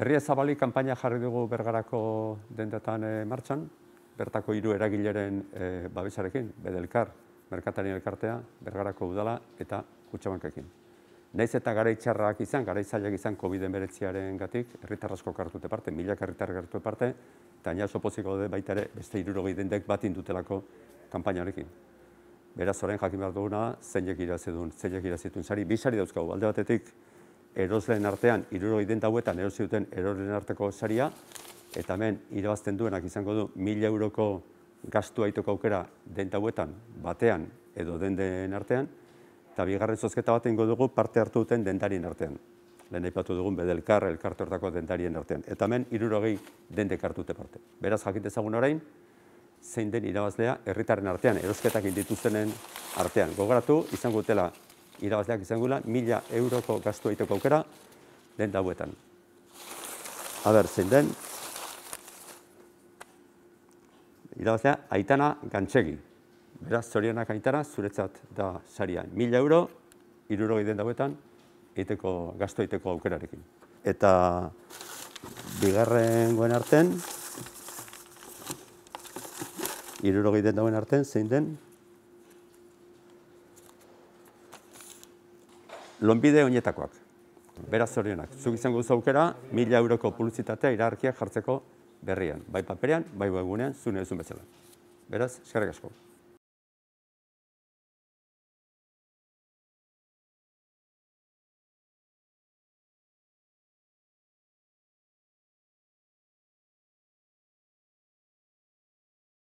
Berria zabali kanpaina jarri dugu bergarako dendetan e, martxan, bertako hiru eragileren e, babesarekin, bedelkar, merkatarien elkartea, bergarako udala eta kutsabankekin. Naiz eta gara itxarrak izan, gara izan COVID-19 gatik, herritarrasko kartute parte, milak herritar kartute parte, eta nina oso poziko dut baita ere beste irurogei dendek bat indutelako kanpaina horrekin. Beraz, orain jakin behar duguna zeinek irazidun, zeinek irazitun sari, bi sari dauzkagu, alde batetik, erosleen artean, irurogei dent hauetan erosi duten erosleen arteko saria, eta hemen irabazten duenak izango du mila euroko gastu aitoko aukera dent hauetan, batean edo denden artean, eta bigarren zozketa bat ingo dugu parte hartu duten dendarien artean. Lehen aipatu dugun bedelkar, elkarte hortako dendarien artean. Eta hemen, irurogei dendek hartute parte. Beraz, jakitezagun orain, zein den irabazlea herritaren artean, erosketak indituztenen artean. Gogoratu, izango dutela irabazleak izango dela, mila euroko gastu egiteko aukera den dauetan. Aber, zein den, irabazlea, aitana gantxegi. Beraz, zorionak aitana, zuretzat da saria. Mila euro, irurogei den dauetan, egiteko, gastu egiteko aukerarekin. Eta bigarren goen arten, irurogei den dauen artean, zein den, lonbide oinetakoak. Beraz zorionak. Zuk izango duzu aukera, mila euroko publizitatea irarkiak jartzeko berrian. Bai paperean, bai webunean, zune ezun bezala. Beraz, eskerrik asko.